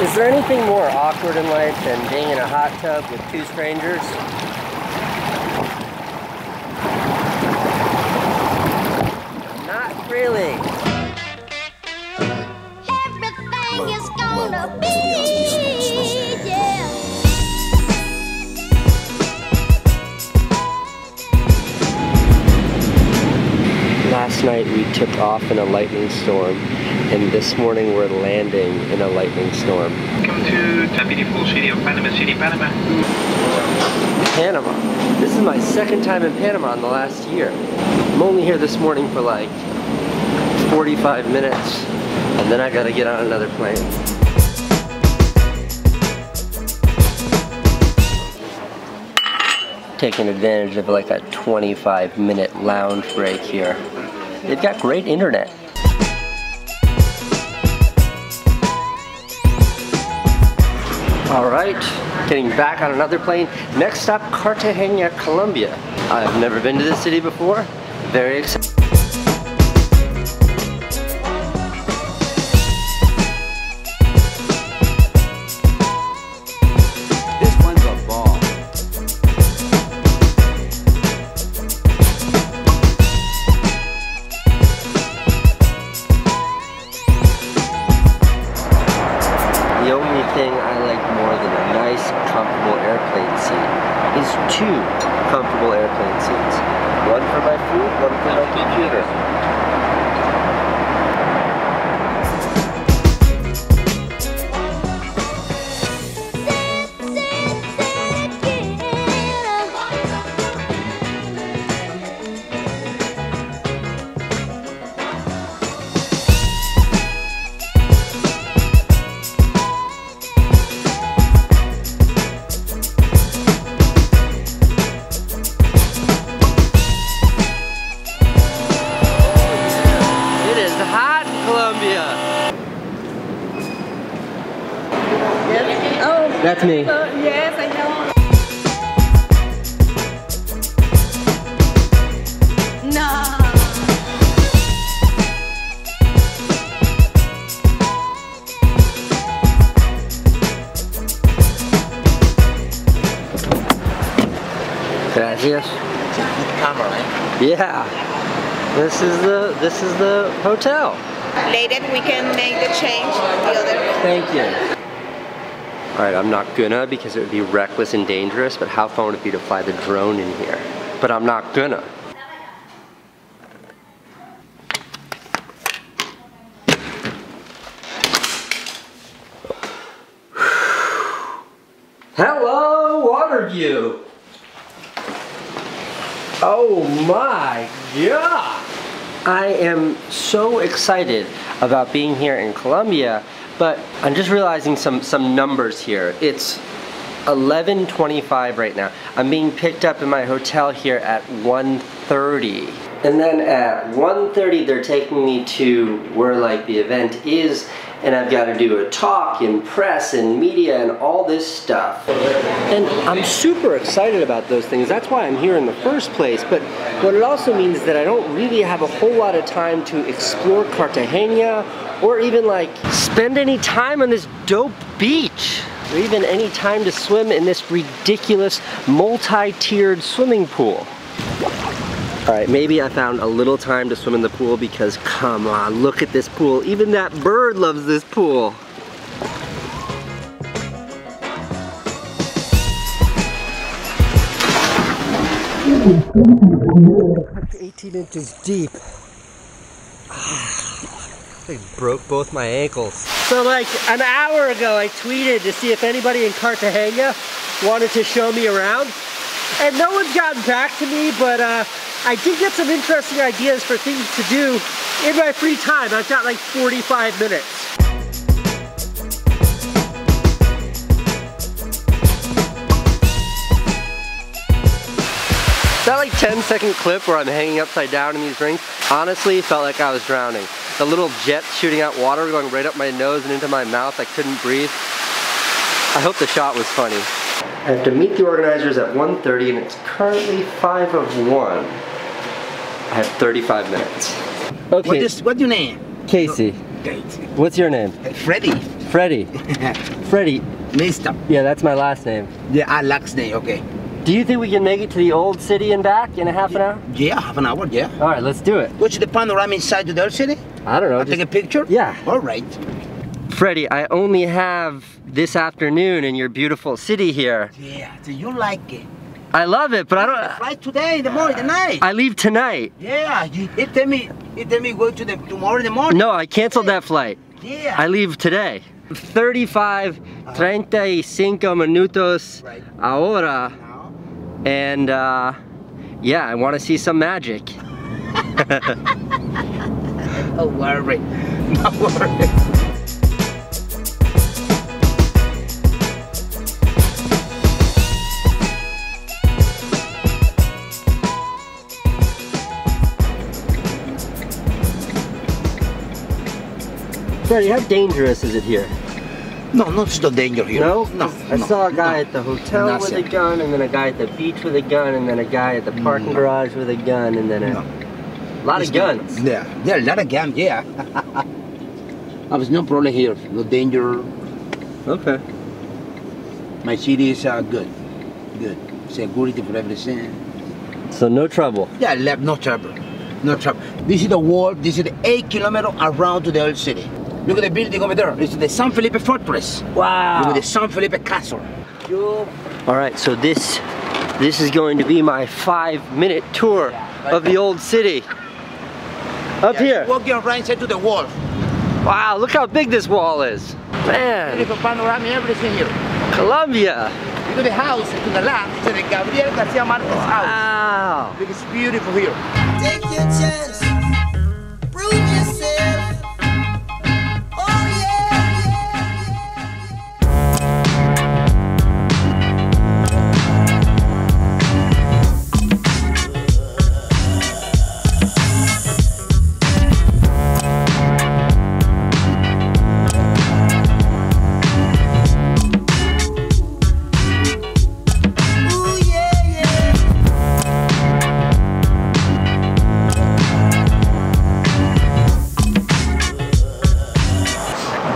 Is there anything more awkward in life than being in a hot tub with two strangers? Not really. Everything is gonna be, Last night we took off in a lightning storm, and this morning we're landing in a lightning storm. Welcome to the beautiful city of Panama City, Panama. Panama. This is my second time in Panama in the last year. I'm only here this morning for like 45 minutes, and then I gotta get on another plane. Taking advantage of like a 25 minute lounge break here. They've got great internet. All right, getting back on another plane. Next stop, Cartagena, Colombia. I've never been to this city before. Very excited. That's me. uh, yes, I know. No. Gracias. Yeah. This is the this is the hotel. Later we can make the change the other. Thank you. All right, I'm not gonna because it would be reckless and dangerous, but how fun would it be to fly the drone in here? But I'm not gonna. Hello, Waterview. Oh my god! I am so excited about being here in Colombia, but I'm just realizing some some numbers here. It's 11:25 right now. I'm being picked up in my hotel here at 1:30. And then at 1:30 they're taking me to where like the event is and I've got to do a talk and press and media and all this stuff. And I'm super excited about those things. That's why I'm here in the first place. But what it also means is that I don't really have a whole lot of time to explore Cartagena or even like spend any time on this dope beach or even any time to swim in this ridiculous multi-tiered swimming pool. All right, maybe I found a little time to swim in the pool because come on, look at this pool. Even that bird loves this pool. It's 18 inches deep. Ah, they broke both my ankles. So like an hour ago I tweeted to see if anybody in Cartagena wanted to show me around. And no one's gotten back to me, but uh, I did get some interesting ideas for things to do in my free time. I've got like 45 minutes. That like 10 second clip where I'm hanging upside down in these rings, honestly felt like I was drowning. The little jets shooting out water going right up my nose and into my mouth, I couldn't breathe. I hope the shot was funny. I have to meet the organizers at 1.30 and it's currently 5 of 1. I have 35 minutes. Okay, What is what your name? Casey, Okay. what's your name? Freddy. Freddy. Freddy. Mister. Yeah, that's my last name. Yeah, I like name. Okay. Do you think we can make it to the old city and back in a half an hour? Yeah, half an hour. Yeah. All right, let's do it. Go to the panorama inside the old city. I don't know. I'll just- take a picture. Yeah. All right. Freddie, I only have this afternoon in your beautiful city here. Yeah. So you like it? I love it, but I don't. flight today in the morning, the night. I leave tonight. yeah. You, he tell me. He tell me go to the tomorrow in the morning. No, I canceled that flight. Yeah. I leave today. 35, 35 minutos Right. ahora, Now. and uh, yeah, I want to see some magic. Oh, worry. not worry. Freddie, how dangerous is it here? No, not so danger here. No? No. I no, saw a guy no. at the hotel with a gun, and then a guy at the beach with a gun, and then a guy at the parking No. garage with a gun, and then a No. lot It's of guns. Yeah, there are a lot of guns, yeah. There's no problem here, no danger. Okay. My city is uh, good, good. Security for everything. So no trouble. Yeah, left, no trouble, no trouble. This is the wall, this is the eight kilometer around to the old city. Look at the building over there. It's the San Felipe Fortress. Wow. Look at the San Felipe Castle. You, All right, so this this is going to be my five minute tour of the old city. Up yeah, here. Walking right inside to the wall. Wow, look how big this wall is. Man, Beautiful panorama, everything here. Colombia. Look at the house to the left, to the Gabriel Garcia Marquez house. Wow. Look, it's beautiful here. Take your chance.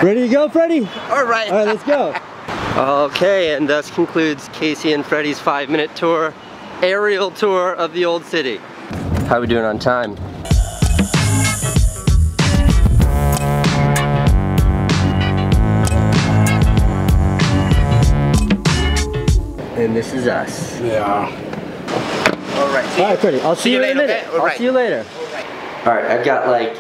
Ready to go, Freddie? All right. All right, let's go. okay, and thus concludes Casey and Freddie's five minute tour, aerial tour of the old city. How are we doing on time? And this is us. Yeah. All right. All right, Freddie, I'll see, See you, you in a later, minute. okay? I'll right. see you later. All right, I've got like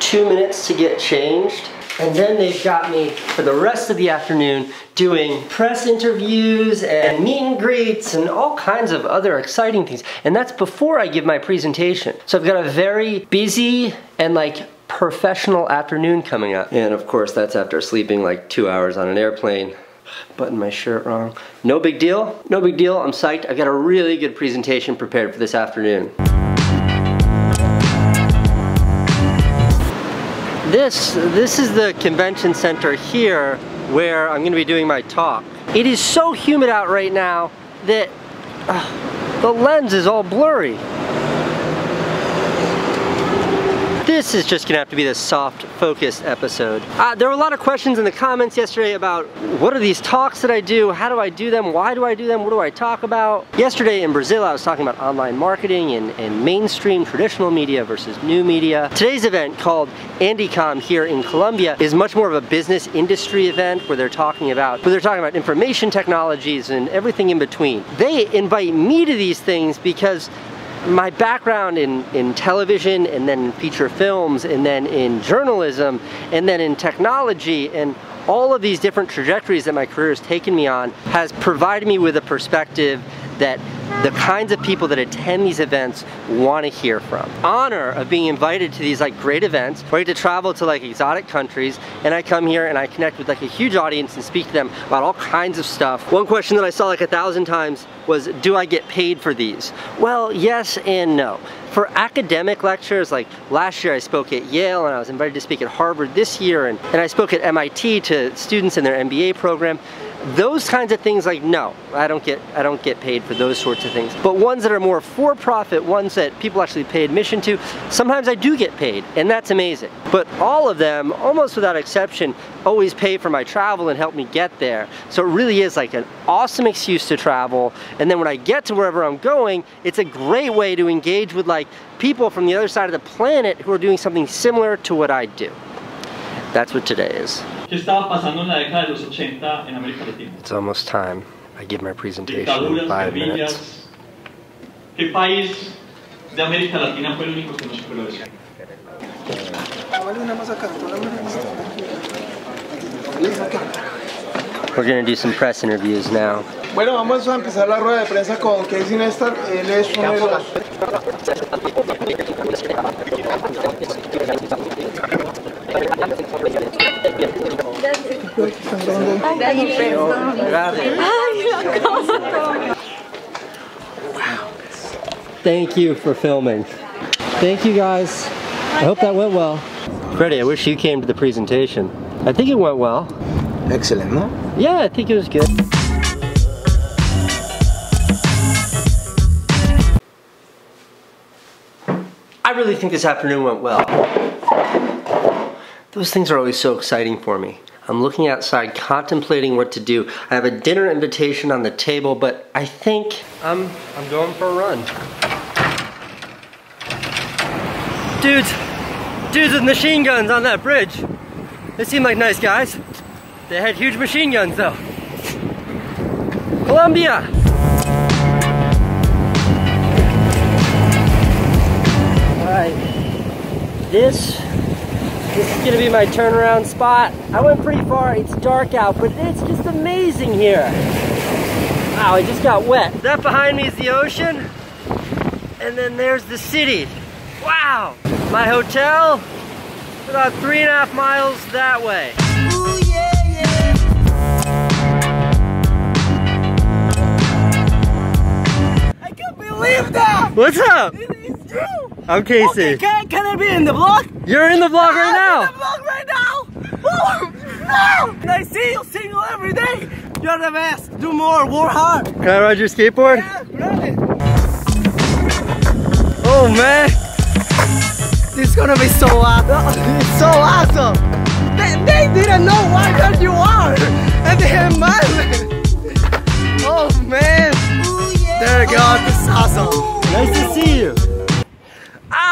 two minutes to get changed. And then they've got me for the rest of the afternoon doing press interviews and meet and greets and all kinds of other exciting things. And that's before I give my presentation. So I've got a very busy and like professional afternoon coming up. And of course, that's after sleeping like two hours on an airplane. Button my shirt wrong. No big deal. No big deal. I'm psyched. I've got a really good presentation prepared for this afternoon. This, this is the convention center here where I'm gonna be doing my talk. It is so humid out right now that uh, the lens is all blurry. This is just gonna have to be the soft focus episode. Uh, there were a lot of questions in the comments yesterday about what are these talks that I do? How do I do them? Why do I do them? What do I talk about? Yesterday in Brazil, I was talking about online marketing and, and mainstream traditional media versus new media. Today's event called Andicom here in Colombia is much more of a business industry event where they're talking about where they're talking about information technologies and everything in between. They invite me to these things because my background in, in television and then in feature films and then in journalism and then in technology and all of these different trajectories that my career has taken me on has provided me with a perspective that the kinds of people that attend these events want to hear from. Honor of being invited to these like great events where I get to travel to like exotic countries and I come here and I connect with like a huge audience and speak to them about all kinds of stuff. One question that I saw like a thousand times was, do I get paid for these? Well, yes and no. For academic lectures, like last year I spoke at Yale and I was invited to speak at Harvard this year and, and I spoke at MIT to students in their MBA program those kinds of things like no i don't get i don't get paid for those sorts of things. But ones that are more for profit ones that people actually pay admission to sometimes i do get paid and that's amazing. But all of them almost without exception always pay for my travel and help me get there. So it really is like an awesome excuse to travel and then when i get to wherever i'm going it's a great way to engage with like people from the other side of the planet who are doing something similar to what i do. That's what today is ¿Qué estaba pasando en la década de los 80 en América Latina? it's almost time i give my presentation in five minutes ¿Qué país de América Latina fue el único que no superó eso? We're gonna do some press interviews now. Bueno, vamos a empezar la rueda de prensa con Casey Neistat. Él es uno de los Thank you for filming. Thank you guys. I hope that went well. Freddie, I wish you came to the presentation. I think it went well. Excellent, no? Yeah, I think it was good. I really think this afternoon went well. Those things are always so exciting for me. I'm looking outside, contemplating what to do. I have a dinner invitation on the table, but I think I'm I'm going for a run. Dudes, dudes with machine guns on that bridge. They seem like nice guys. They had huge machine guns though. Colombia! Alright. This this is gonna be my turnaround spot. I went pretty far, it's dark out, but it's just amazing here. Wow, I just got wet. That behind me is the ocean, and then there's the city. Wow! My hotel, about three and a half miles that way. Ooh, yeah, yeah. I can't believe that! What's up? It's true! I'm Casey. Okay, can, can I be in the vlog? You're in the vlog right I'm now. in the vlog right now! Oh, no! And I see you single every day! You're the best! Do more, work hard! Can I ride your skateboard? Yeah, really. Oh man. This is gonna be so awesome! It's so awesome! They, they didn't know why that you are! And they have mine! Oh man! There you go, oh, this is awesome! Nice to see you.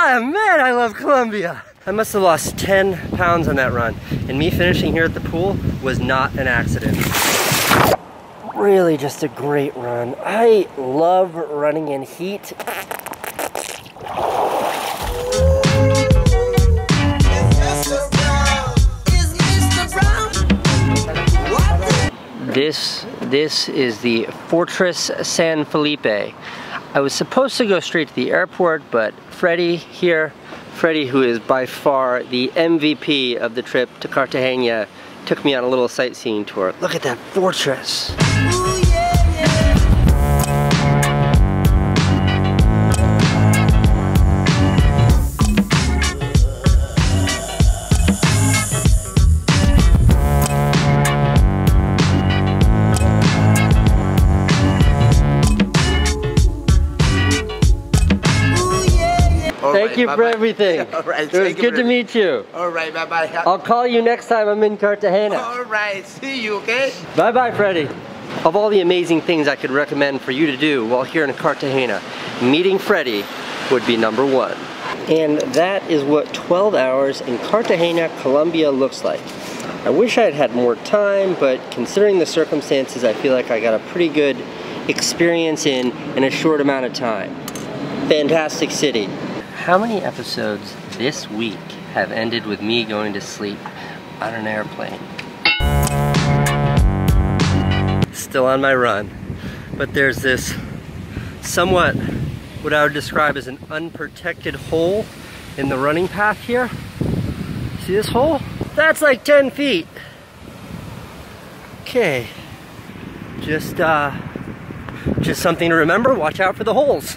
Ah man, I love Colombia. I must have lost 10 pounds on that run. And me finishing here at the pool was not an accident. Really just a great run. I love running in heat. This this is the Fortress San Felipe. I was supposed to go straight to the airport, but Freddie here, Freddie who is by far the MVP of the trip to Cartagena, took me on a little sightseeing tour. Look at that fortress. Thank you for everything. All right, it was good to meet you. All right, bye bye. I'll call you next time I'm in Cartagena. All right, see you, okay? Bye bye, Freddy. Of all the amazing things I could recommend for you to do while here in Cartagena, meeting Freddy would be number one. And that is what 12 hours in Cartagena, Colombia looks like. I wish I had had more time, but considering the circumstances, I feel like I got a pretty good experience in in a short amount of time. Fantastic city. How many episodes this week have ended with me going to sleep on an airplane? Still on my run, but there's this somewhat what I would describe as an unprotected hole in the running path here. See this hole? That's like 10 feet. Okay, just uh, just something to remember. Watch out for the holes.